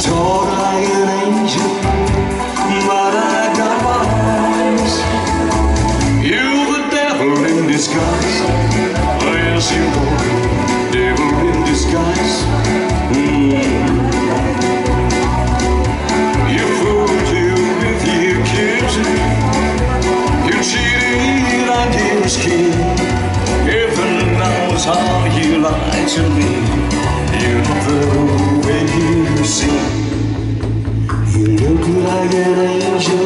Taught like an angel, but I got my eyes. You the devil in disguise. Yes, you are. Devil in disguise. How you lie to me. You know the way you see. You like an angel.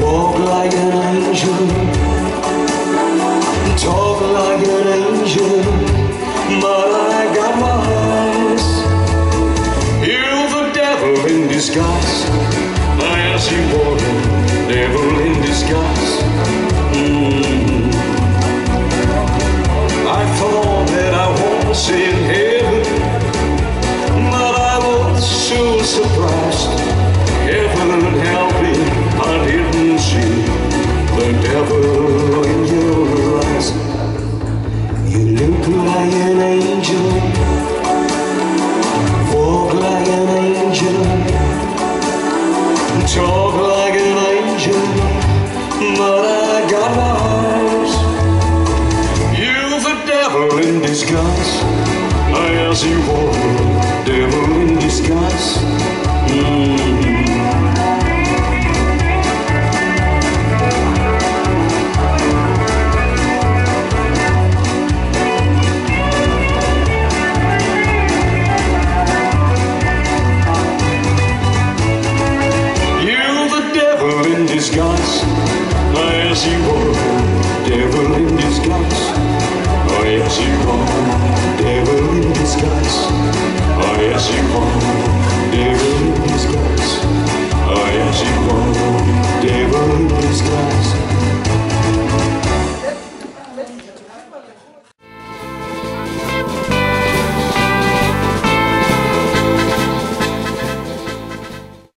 Walk like an angel. Talk like an angel. But I got my eyes. You're the devil in disguise. I see water, devil in disguise. Mm. I thought that I was in surprised. Heaven help me, I didn't see the devil in your eyes. You look like an angel, walk like an angel, talk like an angel, but I got my eyes. You're the devil in disguise. I as you in disguise. disguise